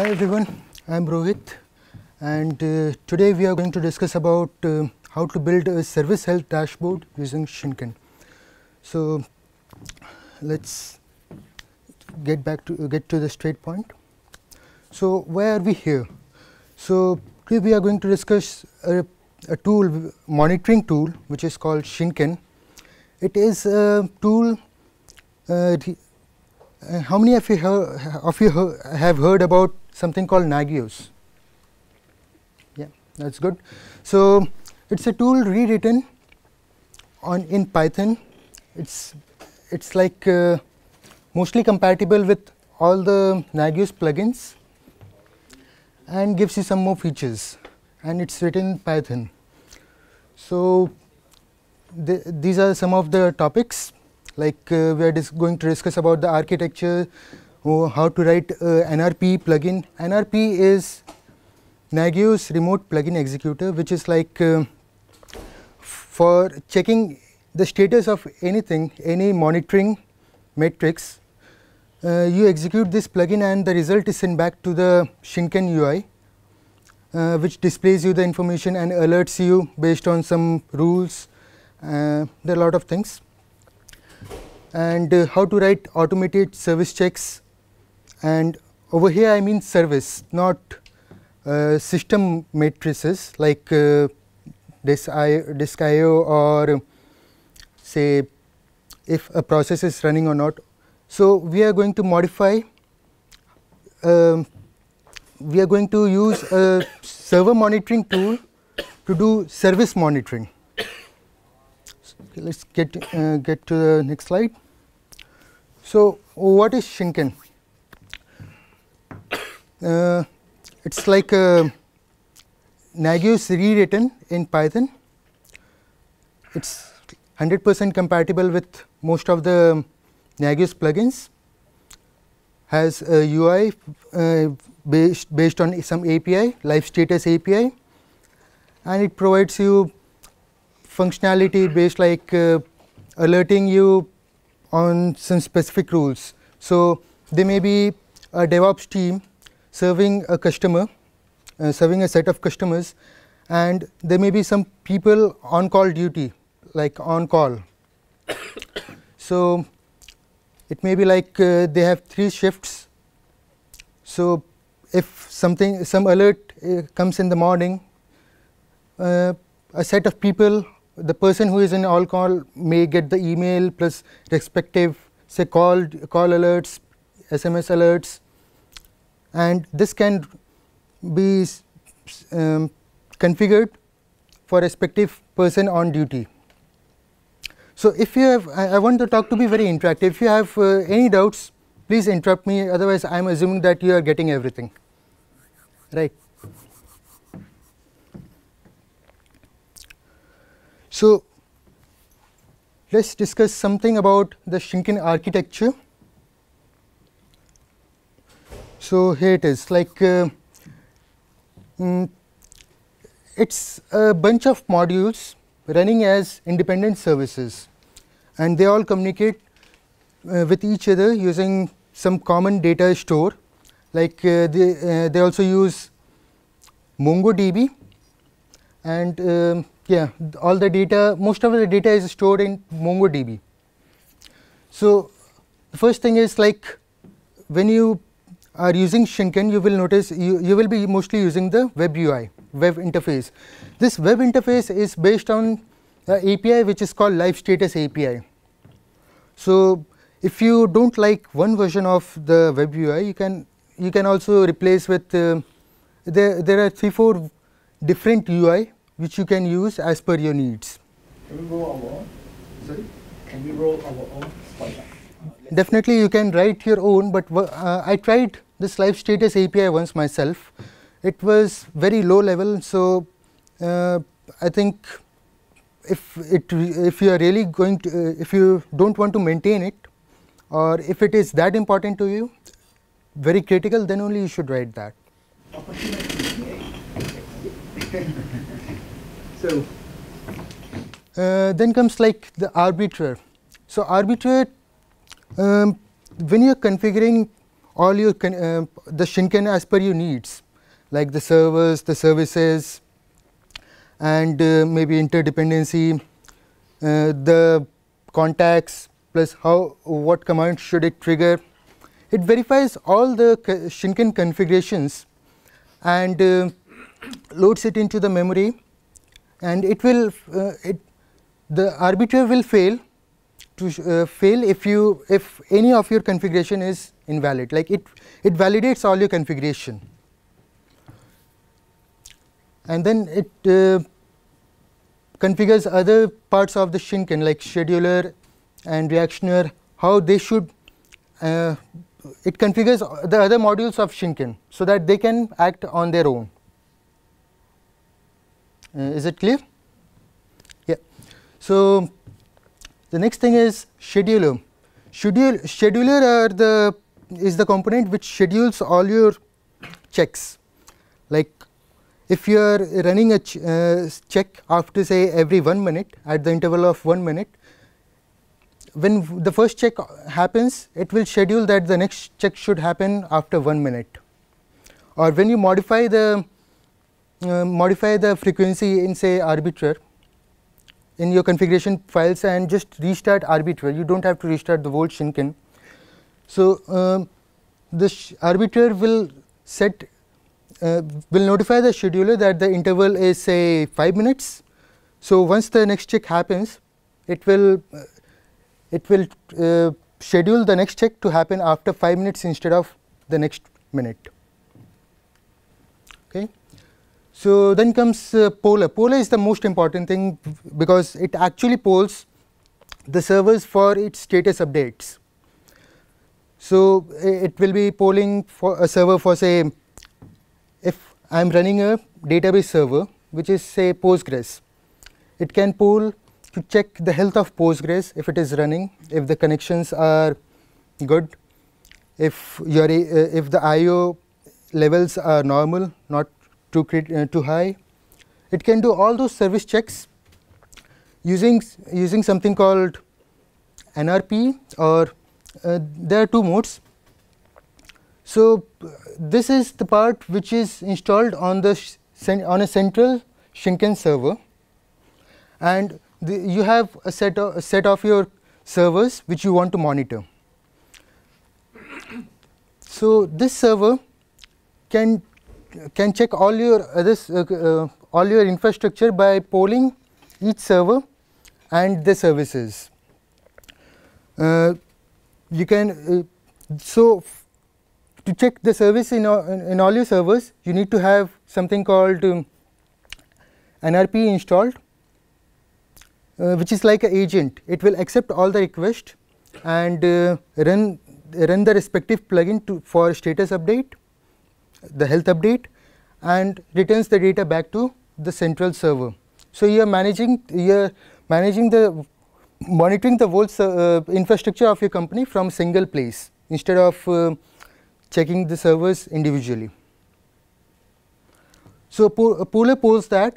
Hi everyone, I am Rohit and uh, today we are going to discuss about uh, how to build a service health dashboard using Shinken. So let's get back to uh, get to the straight point. So why are we here? So today we are going to discuss a, a tool, monitoring tool, which is called Shinken. It is a tool. Uh, uh, how many of you, have, of you have heard about something called Nagios? Yeah, that's good. So it's a tool rewritten on in Python. It's it's like uh, mostly compatible with all the Nagios plugins and gives you some more features and it's written in Python. So th these are some of the topics like uh, we are going to discuss about the architecture, how to write uh, NRPE plugin. NRPE is Nagios remote plugin executor which is like uh, for checking the status of anything, any monitoring metrics, uh, you execute this plugin and the result is sent back to the Shinken UI, uh, which displays you the information and alerts you based on some rules. Uh, there are a lot of things. And uh, how to write automated service checks. And over here, I mean service, not uh, system matrices like uh, disk IO or say if a process is running or not. So, we are going to modify, um, we are going to use a server monitoring tool to do service monitoring. Let us get, uh, get to the next slide. So, what is Shinken? Uh, it is like a Nagios rewritten in Python. It is 100 percent compatible with most of the Nagios plugins, has a UI uh, based, based on some API, live status API and it provides you functionality based like uh, alerting you on some specific rules. So, there may be a DevOps team serving a customer, uh, serving a set of customers and there may be some people on call duty like on call. so, it may be like uh, they have three shifts. So, if something some alert uh, comes in the morning, uh, a set of people the person who is in all call may get the email plus respective say call call alerts, SMS alerts and this can be um, configured for respective person on duty. So, if you have I, I, want the talk to be very interactive if you have uh, any doubts please interrupt me otherwise I am assuming that you are getting everything right. So, let us discuss something about the Shinken architecture. So, here it is. Like uh, mm, it is a bunch of modules running as independent services. And they all communicate uh, with each other using some common data store. Like uh, they, uh, they also use MongoDB. And um, yeah all the data most of the data is stored in MongoDB. So, the first thing is like when you are using Shinken you will notice you, you will be mostly using the web UI web interface. This web interface is based on the API which is called live status API. So, if you do not like one version of the web UI you can you can also replace with uh, there there are 3 4 different UI which you can use as per your needs. Can we roll our own? Sorry? Can we roll our own Definitely you can write your own, but uh, I tried this live status API once myself. It was very low level, so uh, I think if it if you are really going to uh, if you don't want to maintain it or if it is that important to you very critical then only you should write that so uh, then comes like the arbiter so arbiter um, when you are configuring all your uh, the Shinken as per your needs, like the servers, the services, and uh, maybe interdependency, uh, the contacts, plus how what command should it trigger. It verifies all the Shinken configurations and uh, loads it into the memory, and it will uh, it the arbiter will fail to uh, fail if you if any of your configuration is invalid like it it validates all your configuration and then it uh, configures other parts of the Shinken like scheduler and reactioner how they should uh, it configures the other modules of Shinken so that they can act on their own. Uh, is it clear? Yeah. So, the next thing is scheduler. Schedule, scheduler the is the component which schedules all your checks. Like if you are running a ch uh, check after say every one minute at the interval of one minute, when the first check happens, it will schedule that the next check should happen after one minute. Or when you modify the uh, modify the frequency in say arbiter in your configuration files and just restart arbiter. You do not have to restart the whole Shinken. So, uh, the arbiter will set uh, will notify the scheduler that the interval is say 5 minutes. So, once the next check happens, it will uh, it will uh, schedule the next check to happen after 5 minutes instead of the next minute. Okay. So, then comes uh, poller. Poller is the most important thing because it actually polls the servers for its status updates. So, it will be polling for a server for say if I am running a database server which is say Postgres, it can poll to check the health of Postgres if it is running, if the connections are good, if your uh, if the I/O levels are normal, not too uh, too high. It can do all those service checks using using something called NRPE or uh, there are two modes. So this is the part which is installed on the on a central Shinken server and the, you have a set of a set of your servers which you want to monitor. So, this server can can check all your other uh, uh, all your infrastructure by polling each server and the services. Uh, you can uh, so to check the service in all, in all your servers you need to have something called um, NRPE installed uh, which is like an agent. It will accept all the requests and uh, run run the respective plugin to for status update, the health update, and returns the data back to the central server. So you are managing you are managing the monitoring the whole uh, infrastructure of your company from single place instead of uh, checking the servers individually. So, po Poller polls that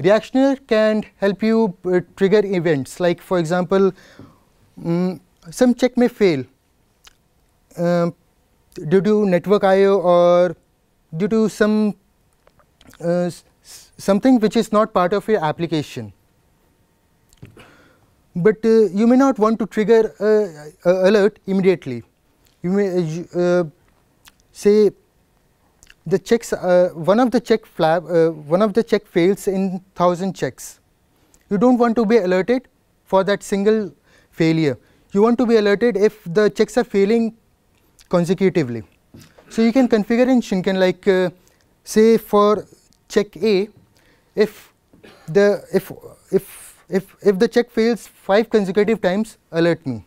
Reactioner can help you uh, trigger events like for example, um, some check may fail uh, due to network IO or due to some uh, something which is not part of your application. But uh, you may not want to trigger alert immediately. You may uh, say the checks uh, one of the check flap uh, one of the check fails in 1000 checks you don't want to be alerted for that single failure you want to be alerted if the checks are failing consecutively so you can configure in shinken like uh, say for check a if the if if if if the check fails 5 consecutive times alert me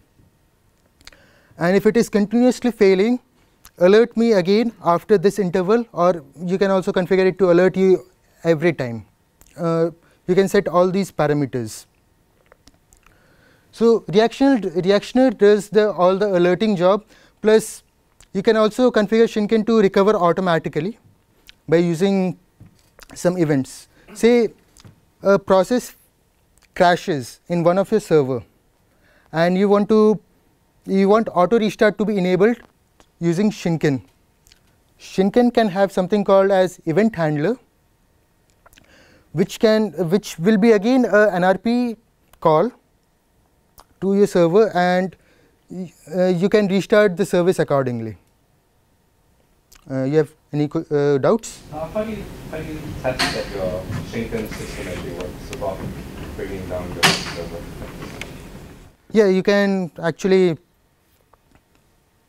and if it is continuously failing alert me again after this interval or you can also configure it to alert you every time. Uh, you can set all these parameters. So, reactioner, reactioner does the all the alerting job plus you can also configure Shinken to recover automatically by using some events. Say a process crashes in one of your server and you want to you want auto restart to be enabled using Shinken. Shinken can have something called as event handler, which can which will be again a NRPE call to your server and uh, you can restart the service accordingly. Uh, you have any uh, doubts? How do you how do you test that your Shinken system actually works about bringing down server? Yeah, you can actually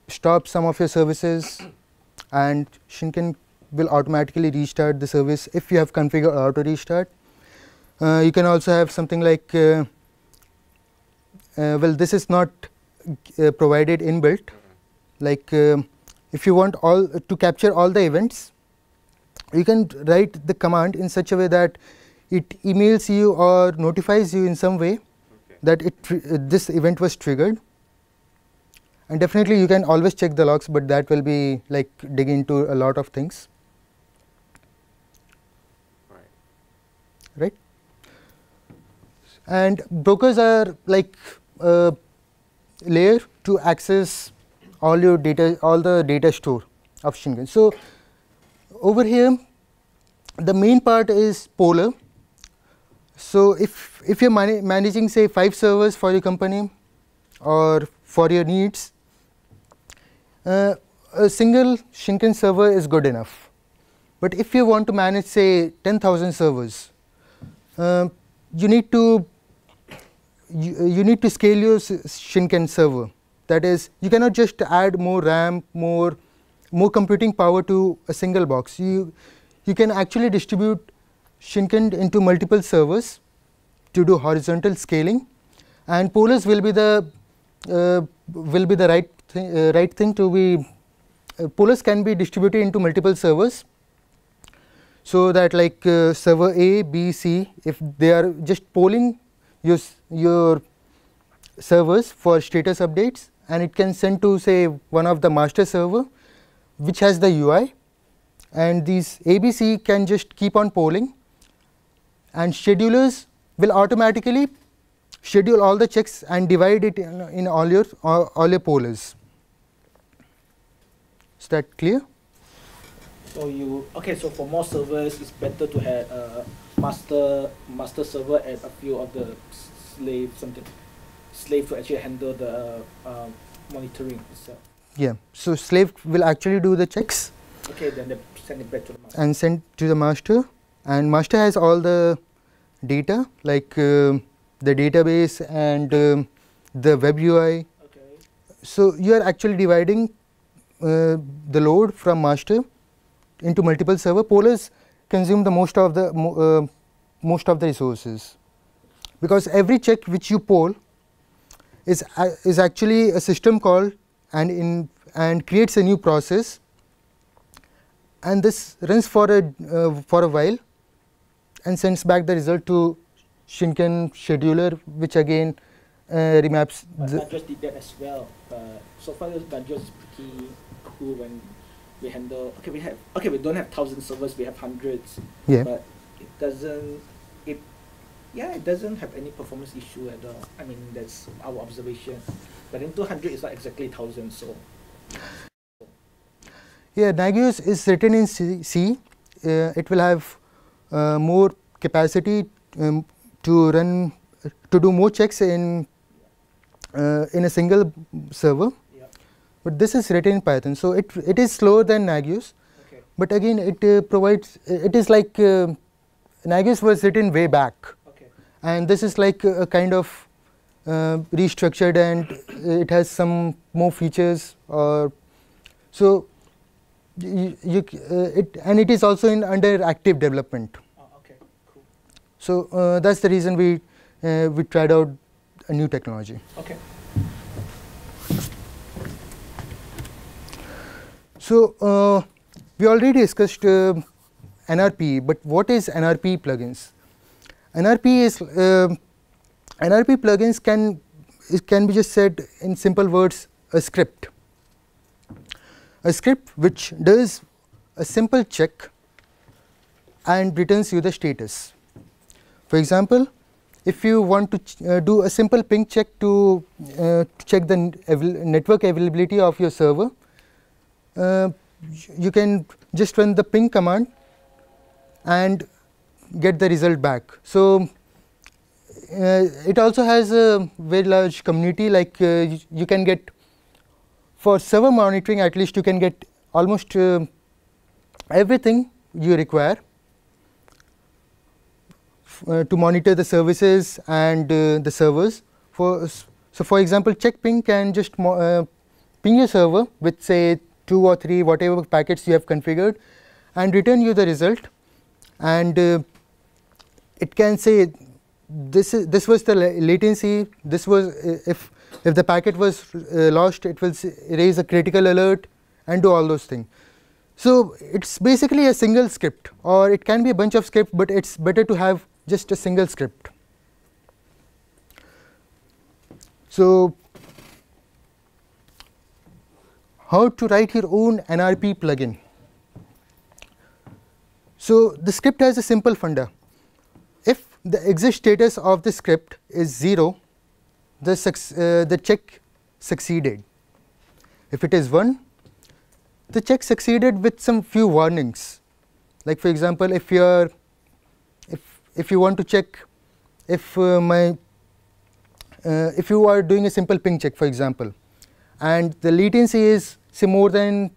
stop some of your services and Shinken will automatically restart the service if you have configured auto restart. Uh, you can also have something like, uh, uh, well, this is not provided inbuilt. Like um, if you want all to capture all the events, you can write the command in such a way that it emails you or notifies you in some way Okay. that it uh, this event was triggered and definitely you can always check the logs but that will be like dig into a lot of things Right. right and brokers are like a layer to access all your data all the data store of Shinken so over here the main part is poller. So if if you're mana managing say five servers for your company or for your needs uh, a single Shinken server is good enough. But if you want to manage say 10000 servers uh, you need to you, you need to scale your Shinken server. That is, you cannot just add more RAM, more more computing power to a single box. You you can actually distribute Shinken into multiple servers to do horizontal scaling, and Pollers will be the uh, will be the right thing, uh, right thing to be. Uh, can be distributed into multiple servers so that like uh, server A, B, C, if they are just polling your, your servers for status updates and it can send to say one of the master server which has the UI and these ABC can just keep on polling and schedulers will automatically schedule all the checks and divide it in, in all your all, all your pollers. Is that clear? So you okay? So for more servers, it's better to have a master master server and a few of the slave something slave to actually handle the uh, monitoring itself. Yeah. So slave will actually do the checks Okay, then they send it back to the master. and send to the master and master has all the data like um the database and um, the web UI. Okay. So you are actually dividing uh, the load from master into multiple server. Pollers consume the most of the uh, most of the resources because every check which you poll is a- is actually a system call and in and creates a new process and this runs for a uh, for a while and sends back the result to Shinken scheduler which again uh, remaps But the Nagios did that as well. So far, Nagios is pretty cool when we handle. Okay, we have. Okay, we don't have thousand servers. We have hundreds. yeah But it doesn't. It. Yeah, it doesn't have any performance issue at all. I mean, that's our observation. But then 200 is not exactly 1000, so. Yeah, Nagios is written in C. C. Uh, it will have uh, more capacity um, to run to do more checks in uh, in a single server. But this is written in Python, so it it is slower than Nagios. Okay. But again, it uh, provides. It is like uh, Nagios was written way back, Okay. and this is like a, a kind of uh, restructured, and it has some more features. Or so you, you uh, it and it is also in under active development. Oh, okay. Cool. So uh, that's the reason we uh, we tried out a new technology. Okay. So uh, we already discussed uh, NRPE, but what is NRPE plugins? NRPE is uh, NRPE plugins can it can be just said in simple words a script. A script which does a simple check and returns you the status. For example, if you want to uh, do a simple ping check to uh, check the network availability of your server, you can just run the ping command and get the result back. So, uh, it also has a very large community like uh, you, you can get for server monitoring at least you can get almost uh, everything you require uh, to monitor the services and uh, the servers. For so, for example, check ping can just uh, ping your server with say two or three whatever packets you have configured and return you the result. And uh, it can say this is this was the latency this was uh, if if the packet was uh, lost it will raise a critical alert and do all those things. So it's basically a single script or it can be a bunch of scripts but it's better to have just a single script. So how to write your own nrpe plugin so the script has a simple funder. if the exit status of the script is 0 the, uh, the check succeeded. If it is 1, the check succeeded with some few warnings. Like for example, if you are if if you want to check if uh, my uh, if you are doing a simple ping check for example and the latency is say more than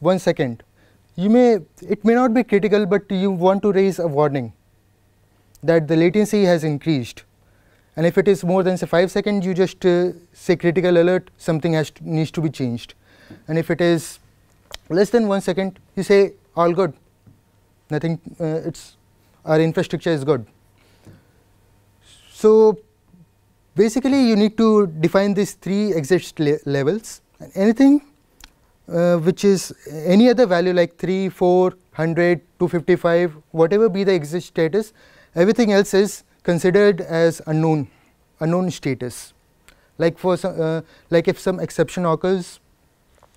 1 second. You may it may not be critical but you want to raise a warning that the latency has increased. And if it is more than say 5 seconds you just uh, say critical alert something has to, needs to be changed. And if it is less than 1 second you say all good. Nothing uh, it's our infrastructure is good. So basically you need to define these three exit le levels. And anything uh, which is any other value like 3 4 100 255 whatever be the exit status everything else is considered as unknown unknown status. Like for some uh, like if some exception occurs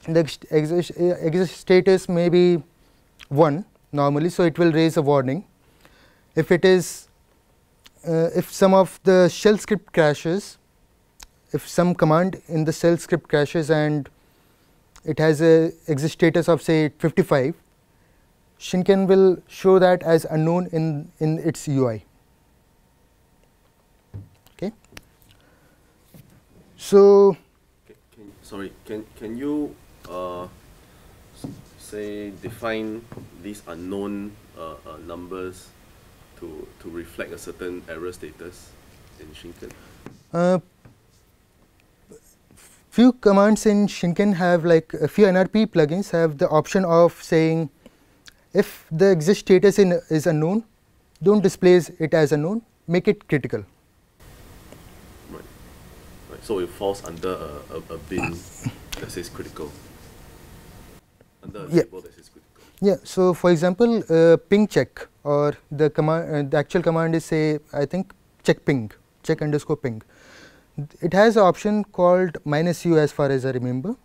the exit, exit status may be 1 normally so it will raise a warning. If it is uh, if some of the shell script crashes if some command in the shell script crashes and it has a exit status of say 55 Shinken will show that as unknown in in its UI Okay. So, can, can, sorry, can can you uh, say define these unknown uh, uh, numbers to to reflect a certain error status in Shinken? Few commands in Shinken have like a few NRPE plugins have the option of saying if the exit status in is unknown, don't display it as unknown, make it critical. Right. So it falls under a, a, a bin that says critical. Under a yeah. that says critical. Yeah. So for example, uh, ping check or the command, uh, the actual command is say I think check ping, check underscore ping. It has an option called minus u as far as I remember.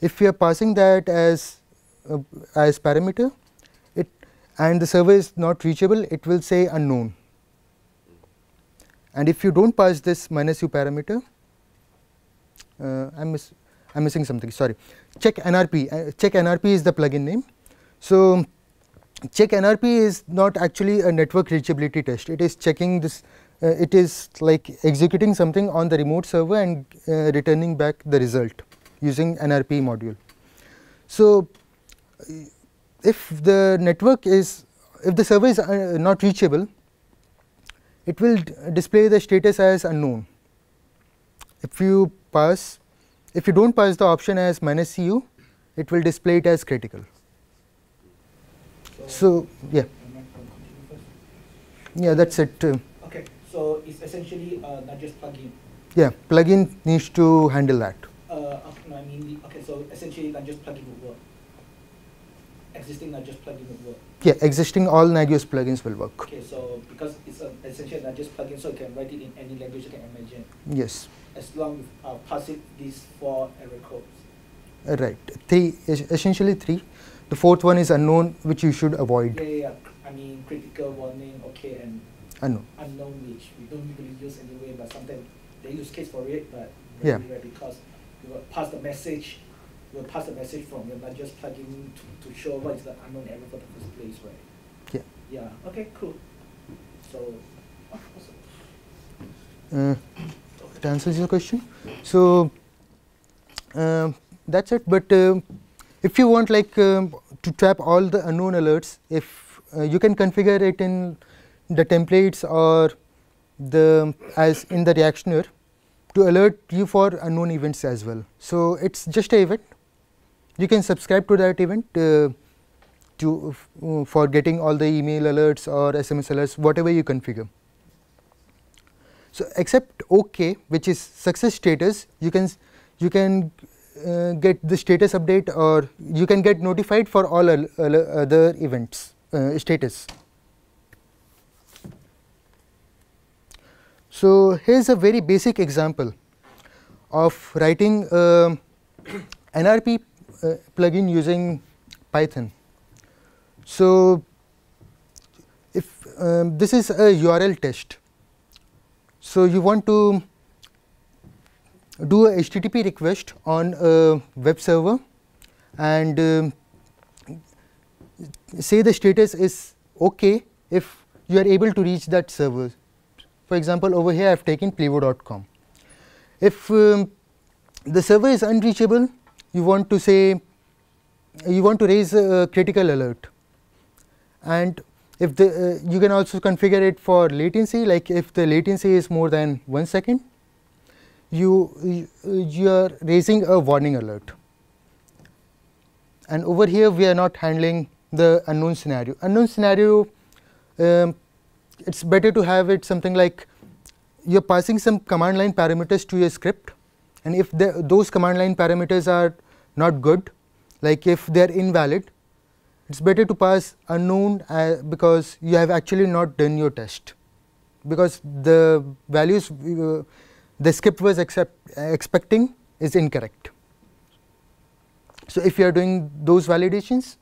If we are passing that as uh, as parameter, it and the server is not reachable, it will say unknown. And if you don't pass this minus u parameter, uh, I'm, miss I'm missing something sorry check NRPE uh, check NRPE is the plugin name. So, check NRPE is not actually a network reachability test it is checking this uh, it is like executing something on the remote server and uh, returning back the result using NRPE module. So, if the network is if the server is uh, not reachable it will display the status as unknown. If you pass if you do not pass the option as minus CU it will display it as critical. So, yeah yeah that is it. Uh. Okay, so it is essentially a Nagios plugin. Yeah, plugin needs to handle that. Uh, no, I mean, okay, so essentially Nagios plugin will work. Existing Nagios plugin will work. Yeah, existing all Nagios plugins will work. Okay, so because it's a essentially a Nagios plugin, so you can write it in any language you can imagine. Yes as long as uh, passing these four error codes. Uh, right, three essentially three. The fourth one is unknown, which you should avoid. Yeah, yeah, yeah. I mean critical warning, okay, and unknown. Unknown, which we don't usually use anyway, but sometimes they use case for it, but yeah, because you will pass the message you will pass the message from your Nagios plugin to, to show what is the unknown error for the first place, right? Yeah. Yeah. Okay. Cool. So, oh, awesome. Uh, it answers your question. So uh, that's it. But uh, if you want like um, to trap all the unknown alerts, if uh, you can configure it in the templates or the as in the reactioner to alert you for unknown events as well. So it's just a event. You can subscribe to that event uh, to uh, for getting all the email alerts or SMS alerts, whatever you configure. So except OK, which is success status, you can you can uh, get the status update or you can get notified for all other events uh, status. So here's a very basic example of writing a NRPE uh, plugin using Python. So if um, this is a URL test so, you want to do a HTTP request on a web server and uh, say the status is OK if you are able to reach that server. For example, over here I have taken plivo.com. If um, the server is unreachable, you want to say you want to raise a critical alert. And if the uh, you can also configure it for latency like if the latency is more than 1 second you you are raising a warning alert. And over here we are not handling the unknown scenario. Unknown scenario um, it's better to have it something like you're passing some command line parameters to your script and if the, those command line parameters are not good like if they are invalid it is better to pass unknown uh, because you have actually not done your test because the values uh, the script was accept, uh, expecting is incorrect. So, if you are doing those validations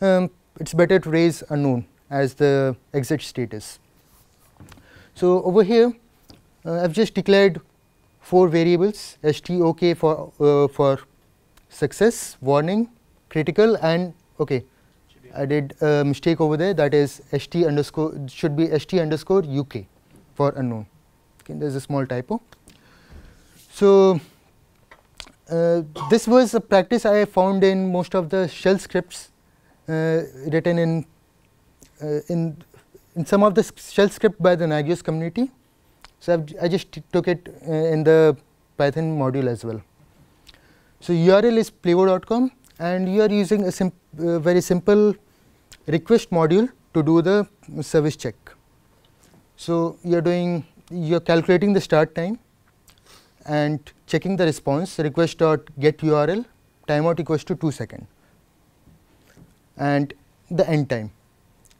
um, it is better to raise unknown as the exit status. So, over here uh, I have just declared four variables STOK for, uh, for success, warning, critical and okay I did a mistake over there that is st underscore should be st underscore uk for unknown. Okay, there is a small typo. So, uh, this was a practice I found in most of the shell scripts uh, written in in in some of the shell script by the Nagios community. So, I've, i just took it uh, in the Python module as well. So, URL is plivo.com and you are using a sim uh, very simple request module to do the service check. So, you are doing you are calculating the start time and checking the response request dot get URL timeout equals to 2 second and the end time.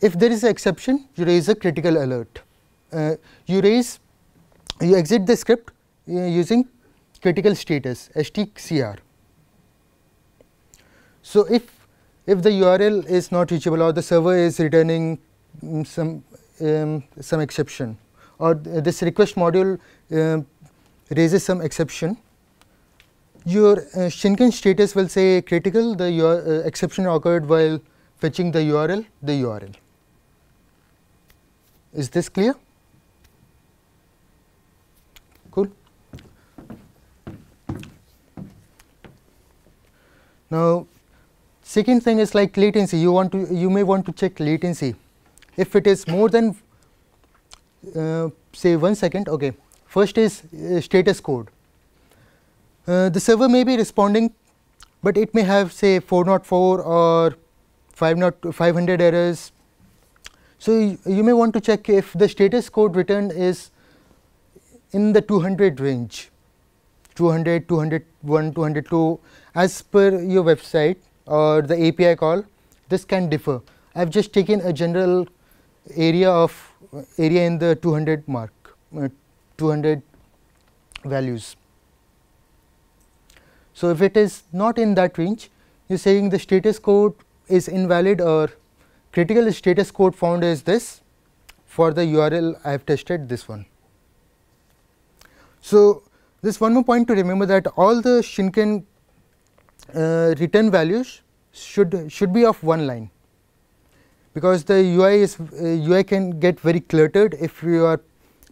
If there is an exception you raise a critical alert. Uh, you raise you exit the script uh, using critical status stcr. So, if if the URL is not reachable or the server is returning um, some um, some exception or th this request module uh, raises some exception, your uh, Shinken status will say critical the uh, exception occurred while fetching the URL the URL. Is this clear? Cool. Now, Second thing is like latency. You want to you may want to check latency. If it is more than uh, say one second, okay. First is uh, status code. Uh, the server may be responding, but it may have say 404 or 500 errors. So you may want to check if the status code returned is in the 200 range, 200, 201, 202 as per your website or the API call, this can differ. I have just taken a general area of area in the 200 mark, uh, 200 values. So, if it is not in that range, you are saying the status code is invalid or critical status code found is this for the URL I have tested this one. So, this one more point to remember that all the Shinken uh, return values should should be of one line because the UI is uh, UI can get very cluttered if you are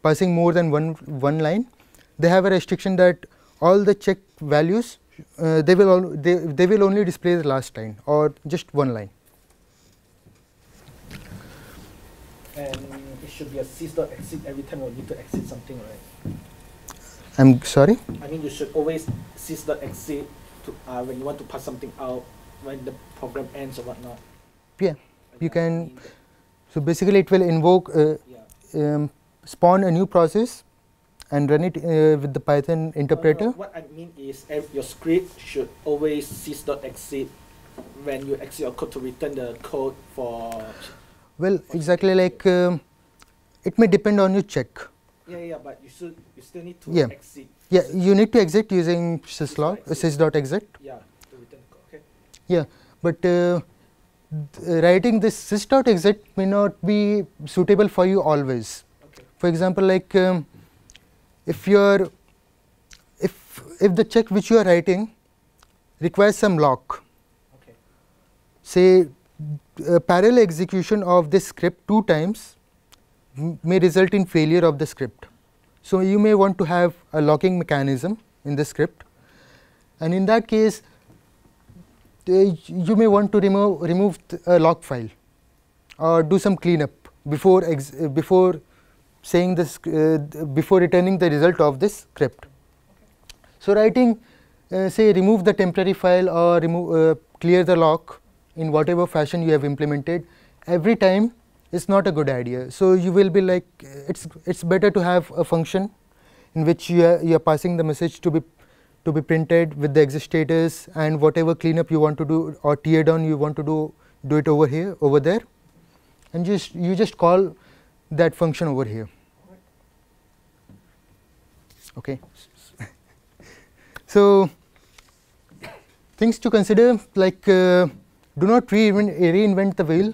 passing more than one one line. They have a restriction that all the check values uh, they will all, they they will only display the last line or just one line. And it should be a sys dot exit every time you need to exit something, right? I'm sorry. I mean, you should always sys dot exit to uh, when you want to pass something out when the program ends or whatnot. Yeah, Like you can. So basically, it will invoke uh, yeah. um, spawn a new process and run it uh, with the Python No, no, interpreter. what I mean is your script should always sys dot exit when you exit your code to return the code for. Well, exactly like um, it may depend on your check. Yeah, yeah, but you should you still need to Yeah. exit. Yeah, you need to exit using syslog, Exit. sys.exit. Yeah, to return. Okay. Yeah, but uh, th- writing this sys.exit may not be suitable for you always. Okay. For example, like um, if you're if if the check which you are writing requires some lock, Okay. say uh, parallel execution of this script two times may result in failure of the script. So, you may want to have a locking mechanism in the script and in that case uh, you may want to remove remove a log file or do some cleanup before uh, before saying this uh, before returning the result of this script. So, writing uh, say remove the temporary file or remove uh, clear the lock in whatever fashion you have implemented every time is not a good idea. So, you will be like it's it's better to have a function in which you are, you are passing the message to be to be printed with the exit status and whatever cleanup you want to do or tear down you want to do do it over here over there. And just you just call that function over here. Okay. So things to consider like uh, do not reinvent, reinvent the wheel.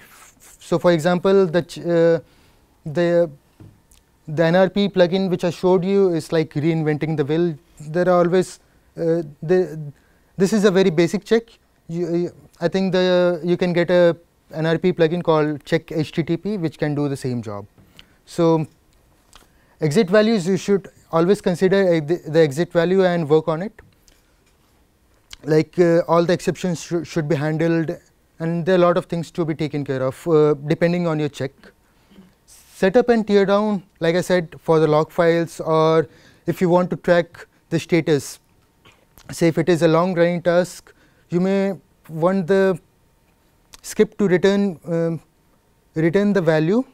So for example the uh, the the nrpe plugin which i showed you is like reinventing the wheel. There are always uh, the, this is a very basic check. You, i think the you can get a nrpe plugin called check http which can do the same job. So exit values you should always consider uh, the, exit value and work on it. Like uh, all the exceptions shou- should be handled and there are a lot of things to be taken care of uh, depending on your check. Setup and tear down like i said for the log files or if you want to track the status. Say if it is a long running task you may want the script to return um, return the value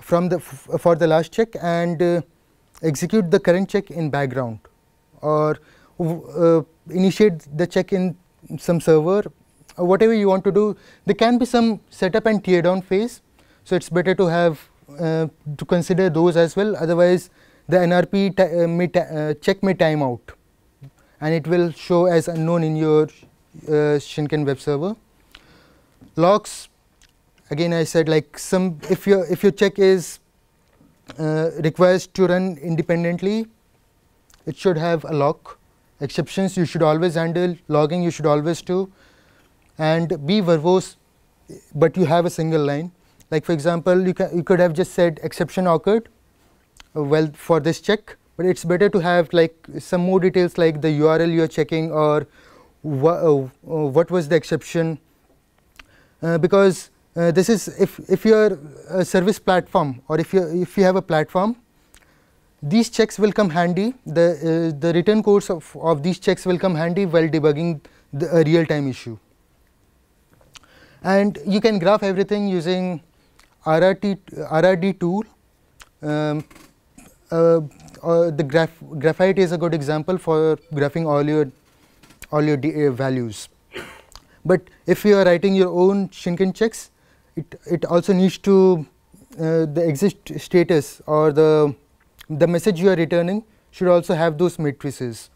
from the for the last check and uh, execute the current check in background. Or uh, initiate the check in some server or whatever you want to do there can be some setup and tear down phase so it's better to have uh, to consider those as well otherwise the nrpe uh, may uh, check may time out and it will show as unknown in your uh, Shinken web server. Logs, again I said like some if your if your check is uh, requires to run independently, it should have a lock. Exceptions you should always handle, logging you should always do, and be verbose, but you have a single line. Like for example, you you could have just said exception occurred, uh, well for this check, but it's better to have like some more details like the URL you're checking or uh, uh, what was the exception. Uh, because uh, this is if if you're a service platform or if you if you have a platform these checks will come handy. The uh, the return codes of, of these checks will come handy while debugging the a real time issue and you can graph everything using RRT RRD tool. Um, uh, uh, the graph graphite is a good example for graphing all your all your d- uh, values. But if you are writing your own Shinken checks it it also needs to uh, the exit status or the the message you are returning should also have those matrices.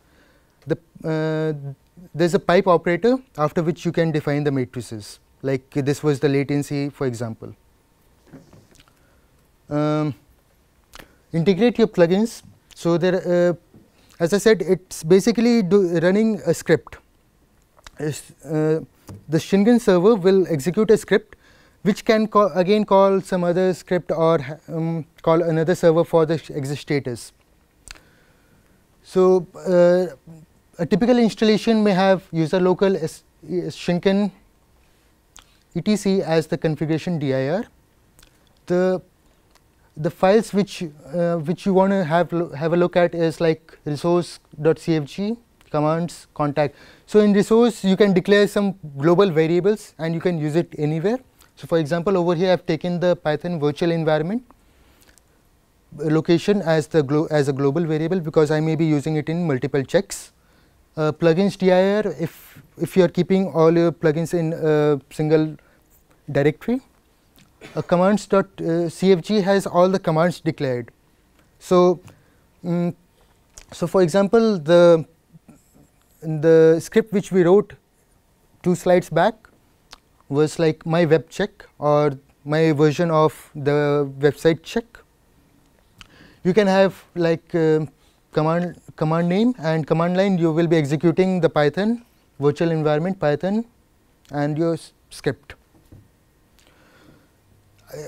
The uh, there's a pipe operator after which you can define the matrices like this was the latency for example. Um, integrate your plugins. So there uh, as i said it's basically do running a script. Uh, the Shinken server will execute a script which can call, again call some other script or um, call another server for the exit status. So, uh, a typical installation may have user local S Shinken etc as the configuration dir. The the files which uh, which you want to have have a look at is like resource.cfg commands contact. So, in resource you can declare some global variables and you can use it anywhere. So, for example, over here I have taken the Python virtual environment location as the as a global variable because I may be using it in multiple checks. Uh, plugins dir if if you are keeping all your plugins in a single directory a commands.cfg uh, cfg has all the commands declared. So, um, so for example, the the script which we wrote two slides back was like my web check or my version of the website check. You can have like uh, command command name and command line you will be executing the python virtual environment python and your script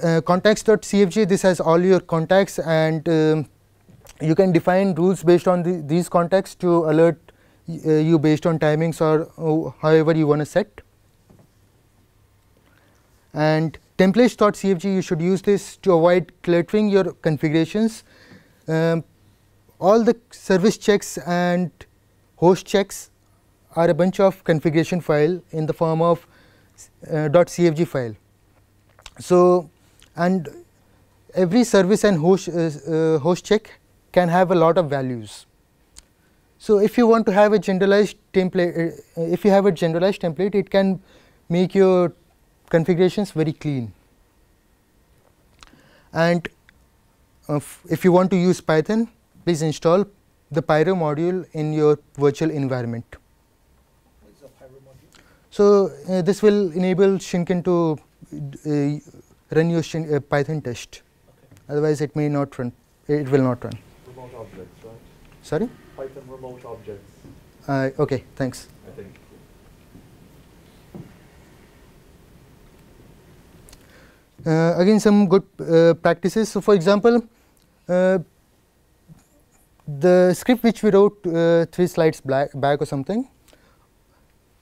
uh, contacts.cfg this has all your contacts and um, you can define rules based on the, these contacts to alert uh, you based on timings or uh, however you want to set and templates.cfg you should use this to avoid cluttering your configurations um, all the service checks and host checks are a bunch of configuration file in the form of uh, .cfg file. So, and every service and host, uh, uh, host check can have a lot of values. So, if you want to have a generalized template, uh, if you have a generalized template, it can make your configurations very clean. And uh, if you want to use Python, please install the Pyro module in your virtual environment. So, uh, this will enable Shinken to uh, run your uh, Python test. Okay. Otherwise, it may not run. It will not run. Remote objects, right? Sorry. Python remote objects. Uh, okay. Thanks. I think. Uh, again, some good uh, practices. So, for example, uh, the script which we wrote uh, three slides back or something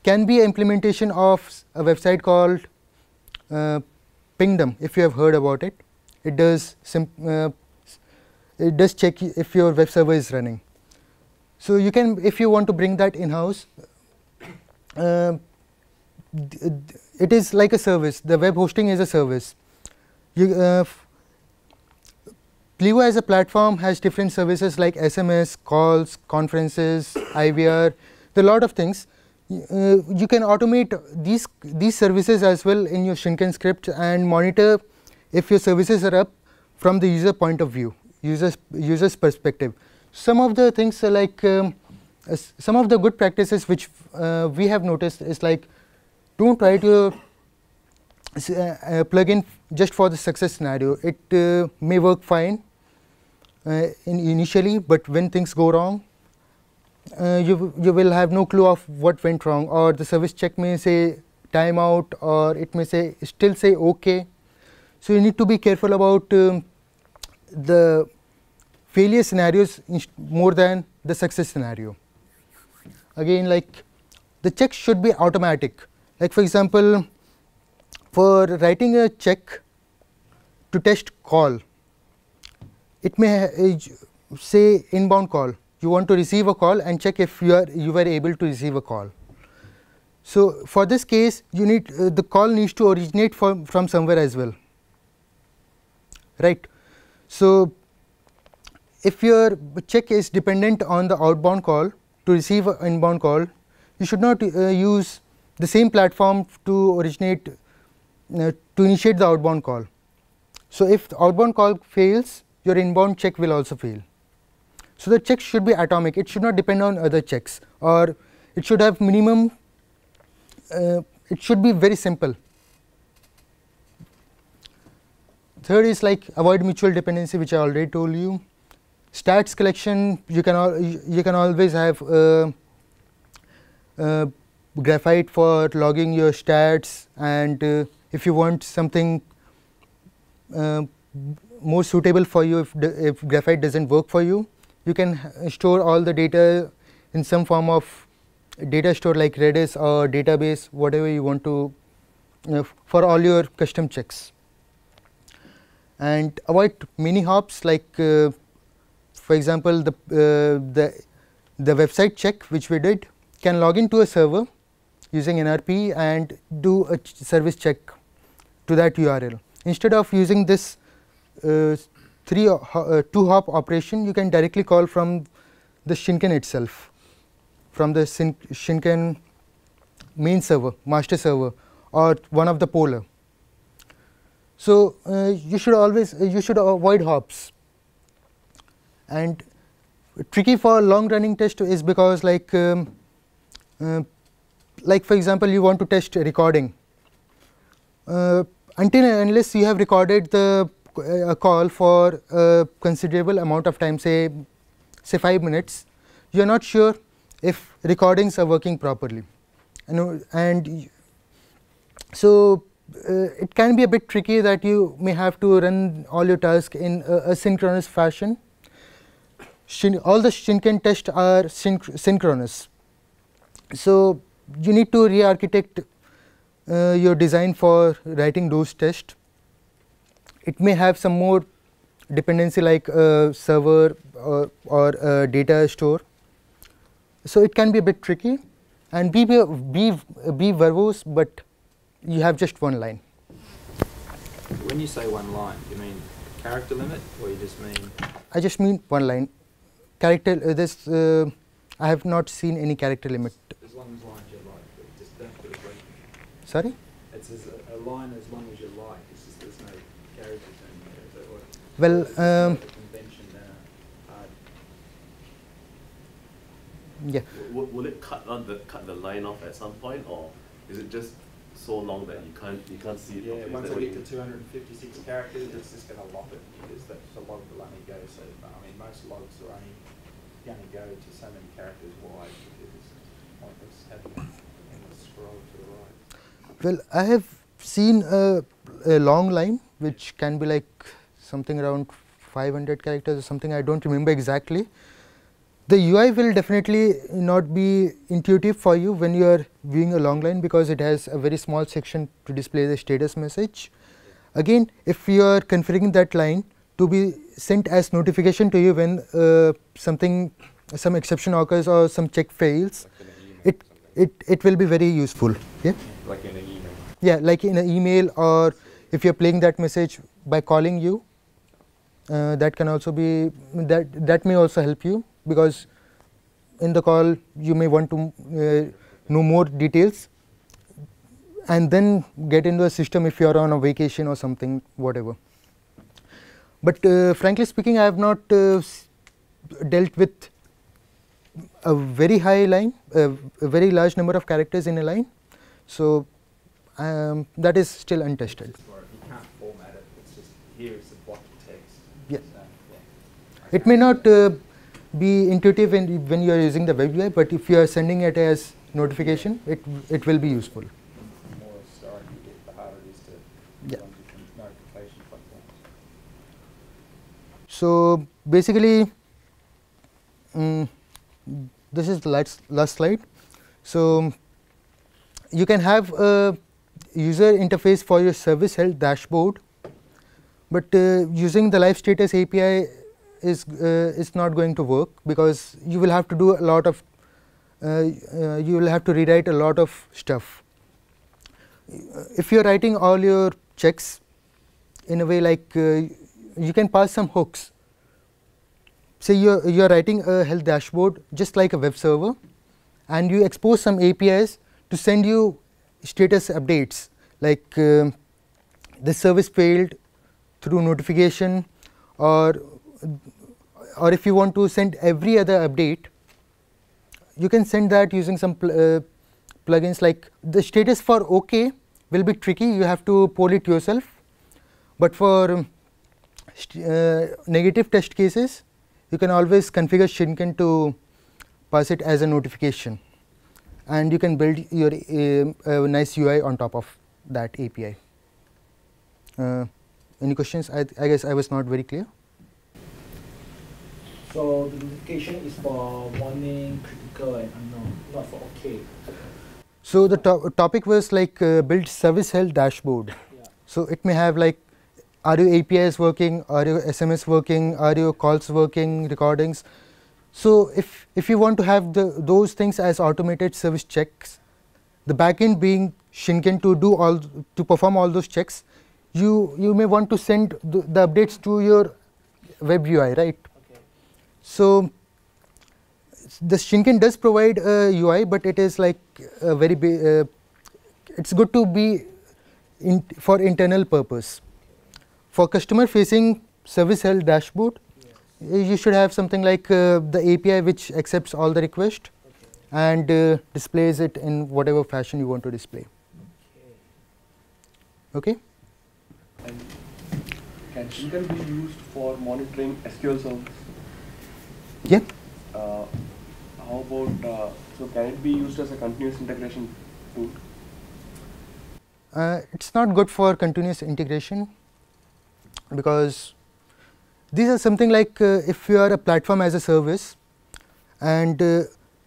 can be implementation of a website called Pingdom, if you have heard about it, it does uh, it does check if your web server is running. So you can, if you want to bring that in house, uh, it is like a service. The web hosting is a service. You, uh, Plivo as a platform has different services like SMS, calls, conferences, IVR, there are lot of things uh, you can automate these these services as well in your Shinken script and monitor if your services are up from the user point of view, users users perspective. Some of the things like um, uh, some of the good practices which uh, we have noticed is like don't try to uh, uh, plug in just for the success scenario. It uh, may work fine in initially, but when things go wrong, uh, you you will have no clue of what went wrong or the service check may say timeout or it may say still say okay. So, you need to be careful about um, the failure scenarios more than the success scenario. Again like the check should be automatic like for example, for writing a check to test call it may uh, say inbound call you want to receive a call and check if you are you were able to receive a call. So, for this case you need uh, the call needs to originate from, from somewhere as well right. So, if your check is dependent on the outbound call to receive an inbound call you should not uh, use the same platform to originate uh, to initiate the outbound call. So, if outbound call fails your inbound check will also fail. So, the check should be atomic, it should not depend on other checks or it should have minimum, uh, it should be very simple. Third is like avoid mutual dependency which I already told you. Stats collection you can al you can always have uh, uh, Graphite for logging your stats and uh, if you want something uh, more suitable for you if, if Graphite doesn't work for you, you can store all the data in some form of data store like Redis or database whatever you want to you know, for all your custom checks and avoid mini hops like uh, for example the uh, the the website check which we did can log into a server using NRPE and do a ch service check to that URL. Instead of using this uh, three uh, two hop operation, you can directly call from the Shinken itself, from the Shinken main server, master server, or one of the poller. So uh, you should always uh, you should avoid hops. And tricky for long running test is because like um, uh, like for example you want to test recording uh, until unless you have recorded the uh, a call for a considerable amount of time say say 5 minutes you are not sure if recordings are working properly. Know and so uh, it can be a bit tricky that you may have to run all your tasks in a, a synchronous fashion. Shin, all the Shinken tests are synch synchronous. So you need to re-architect uh, your design for writing those tests. It may have some more dependency like a server or, or a data store. So it can be a bit tricky and be, be, be verbose, but you have just one line. When you say one line, you mean character limit or you just mean? I just mean one line. Character, uh, this, uh, I have not seen any character limit as long as lines like, just don't put a break. Sorry? It's as a, a line as long as you like. It's just there's no characters in there. Is that what? Well, um, of a convention than a hard. Yeah. Will, will it cut on the cut the line off at some point, or is it just so long that you can't you can't see it? Yeah, properly? Once that I get to 256 characters, it's just going to lock it because that's the log will only go so far. I mean, most logs are only going to go to so many characters wide because it's pointless having an endless scroll to the right. Well, I have seen a, a long line which can be like something around 500 characters or something, I do not remember exactly. The UI will definitely not be intuitive for you when you are viewing a long line because it has a very small section to display the status message. Again, if you are configuring that line to be sent as notification to you when uh, something, some exception occurs or some check fails, Like in an email it, it, it will be very useful. Yeah. Like in an email. Yeah, like in an email or if you're playing that message by calling you, uh, that can also be that that may also help you because in the call you may want to uh, know more details and then get into a system if you are on a vacation or something whatever. But uh, frankly speaking, I have not uh, dealt with a very high line, a, a very large number of characters in a line. So um, that is still untested. Just for it. You can't format it. It's just here is a block of text. Yeah. So, yeah. It may not uh, be intuitive when, when you are using the web UI, but if you are sending it as notification, it it will be useful. The more historic you get, the harder it is to Yeah. So basically, mm, this is the last last slide. So you can have a user interface for your service health dashboard, but uh, using the live status API is uh, is not going to work because you will have to do a lot of uh, uh, you will have to rewrite a lot of stuff. If you are writing all your checks in a way like uh, you can pass some hooks. Say you are, you are writing a health dashboard just like a web server and you expose some APIs to send you status updates like um the service failed through notification or or if you want to send every other update you can send that using some pl uh, plugins like the status for OK will be tricky you have to poll it yourself but for um, uh, negative test cases you can always configure Shinken to pass it as a notification and you can build your a nice UI on top of that API. Uh, any questions? I, I guess I was not very clear. So the notification is for warning, critical, and unknown, not for OK. So the to topic was like uh, build service health dashboard. Yeah. So it may have like, are your APIs working? Are your SMS working? Are your calls working? Recordings. So if if you want to have the those things as automated service checks, the backend being Shinken to do all to perform all those checks, you you may want to send the, the updates to your web UI, right? So the Shinken does provide a UI, but it is like a very big. Uh, it's good to be in for internal purpose. For customer facing service health dashboard, Yes. you should have something like uh, the API which accepts all the request Okay. and uh, displays it in whatever fashion you want to display. Okay. Okay. And can Shinken be used for monitoring SQL servers? Yeah. Uh, how about, uh, so can it be used as a continuous integration tool? Uh, it's not good for continuous integration because these are something like uh, if you are a platform as a service and uh,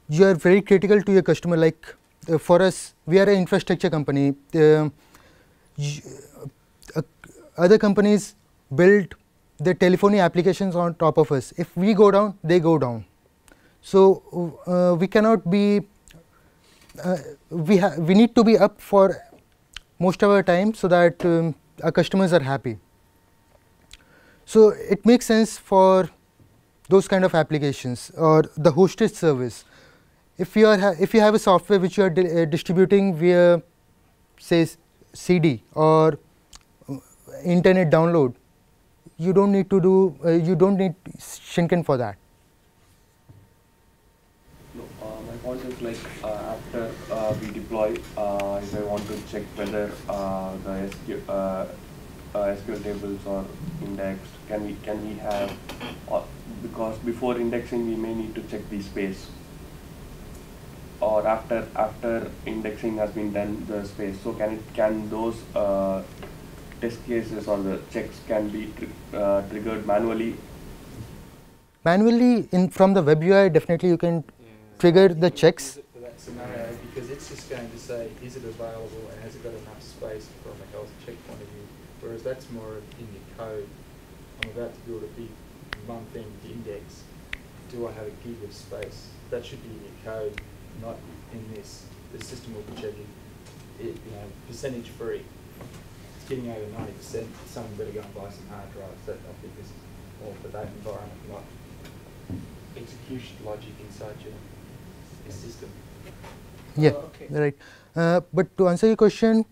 you are very critical to your customer like uh, for us we are an infrastructure company y- uh, other companies build their telephony applications on top of us if we go down they go down so uh, we cannot be uh, we we need to be up for most of our time so that um, our customers are happy. So it makes sense for those kind of applications or the hosted service. If you are if you have a software which you are di- uh, distributing via say CD or uh, internet download, you don't need to do uh, you don't need Shinken for that. No, uh, my point is like uh, after uh, we deploy, uh, if I want to check whether uh, the SQL, SQL tables are indexed, can we can we have because before indexing we may need to check the space or after after indexing has been done the space. So can it can those test cases or the checks can be tri- uh, triggered manually Manually in from the web UI definitely you can trigger the checks. Use it for that scenario because it's just going to say, is it available and has it got enough space from a health check point of view? Whereas that's more in your code. I'm about to build a big one thing index. Do I have a gig of space? That should be in your code, not in this. The system will be checking it, you know, percentage free. It's getting over ninety percent. Someone better go and buy some hard drives. That I think this is more for that environment, not execution logic inside your, your system. Yeah, Oh, okay. right. Uh, but to answer your question,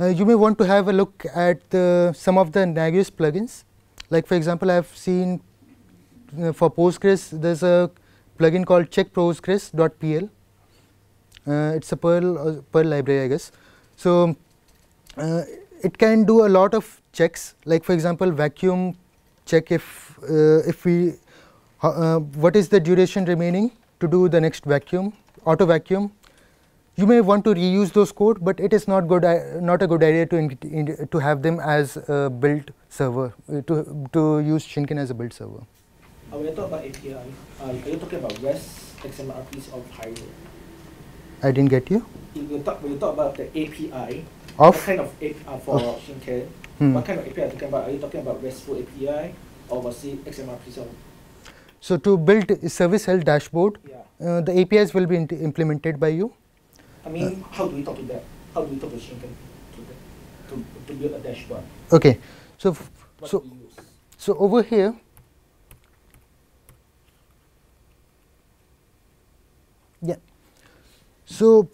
uh, you may want to have a look at the, some of the Nagios plugins. Like for example, I have seen uh, for Postgres, there's a plugin called checkpostgres.pl. Uh, it's a Perl uh, Perl library, I guess. So uh, it can do a lot of checks. Like for example, vacuum check if uh, if we uh, what is the duration remaining to do the next vacuum auto vacuum you may want to reuse those code but it is not good i- not a good idea to in, in, to have them as a build server uh, to to use shinken as a build server Uh, when you talk about API, uh, are you talking about REST XMRPs of Pyro? i didn't get you you talk, when you talk about the API, Of? what kind of API uh, for Of. Shinken? Hmm. What kind of API are you talking about? Are you talking about RESTful API or was it XMRPs of? so to build a service health dashboard Yeah. uh, the apis will be implemented by you I mean, how do we talk to that? How do we talk to Shinken to, to, to build a dashboard? okay so What so do we use? So over here, yeah. So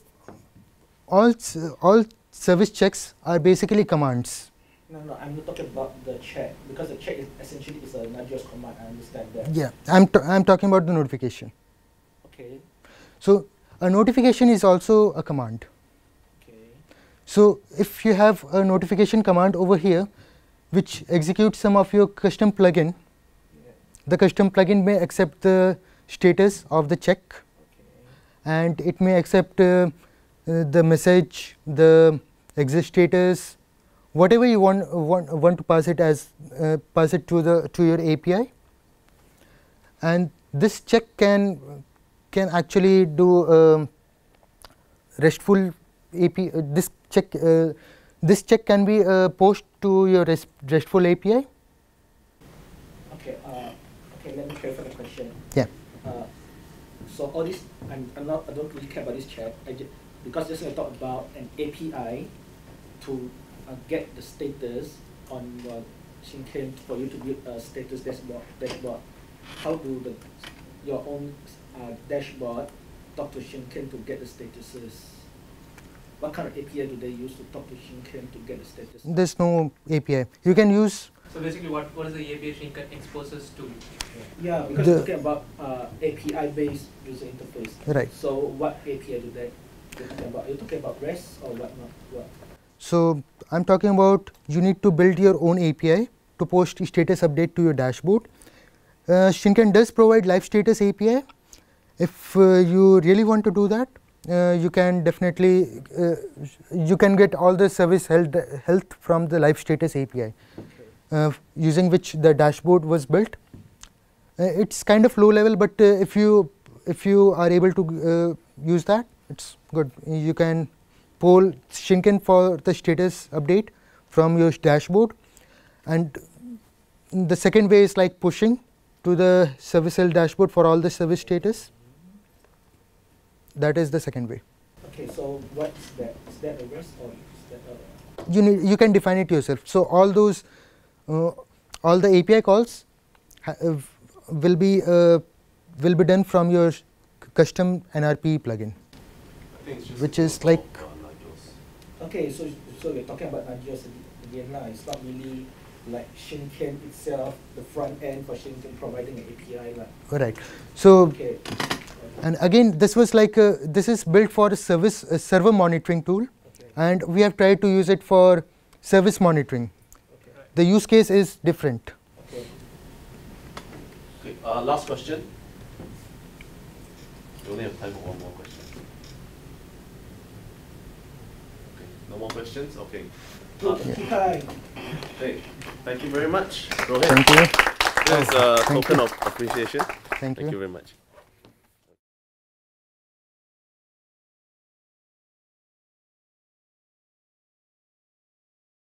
all all service checks are basically commands. No, no, I'm not talking about the check because the check is essentially is a Nagios command. I understand that. Yeah, I'm t- I'm talking about the notification. Okay. So a notification is also a command. Okay. So if you have a notification command over here, which executes some of your custom plugin, Yeah. the custom plugin may accept the status of the check Okay. and it may accept uh, uh, the message, the exit status, whatever you want want, want to pass it as uh, pass it to the to your API. And this check can can actually do um, RESTful API. Uh, this check uh, this check can be uh, post to your REST, RESTful API. Okay, uh, okay, let me clarify the question. Yeah. Uh, so all this, I'm, I'm not, I don't really care about this chat, I ju- because just I talk about an API to uh, get the status on your Shinken for you to build a status dashboard, dashboard. How do the, your own uh, dashboard talk to Shinken to get the statuses? What kind of API do they use to talk to Shinken to get the status? There's no API. You can use So basically, what, what is the API Shinken exposes to? Yeah, because The- we're talking about uh, API-based user interface. Right. So what API do they, you're talking about? Are you talking about REST or what not? What? So, I am talking about you need to build your own API to post status update to your dashboard. Uh, Shinken does provide live status API. If uh, you really want to do that, uh, you can definitely uh, you can get all the service health, health from the live status API, uh, using which the dashboard was built. Uh, it's kind of low level, but if you if you are able to use that, it's good. You can poll Shinken for the status update from your dashboard, and the second way is like pushing to the service health dashboard for all the service status. That is the second way. Okay, so what is that? Is that a REST or is that a? You need you can define it yourself. So all those uh, all the API calls ha- uh, will be uh, will be done from your custom NRPE plugin. I think it's just Which is like- for Nagios. Okay, so so we're talking about Nagios again now. It's not really like Shinken itself, the front end for Shinken providing an API. Like, Right. So okay. and again this was like a, this is built for a service a server monitoring tool, Okay. and we have tried to use it for service monitoring. Okay. The use case is different. Okay. Okay, uh, last question. We only have time for one more question. No more questions? Okay. Uh, Good. Hey, thank you very much, Rohit. Thank you. This is a Thank token you. of appreciation. Thank Thank you you. very much.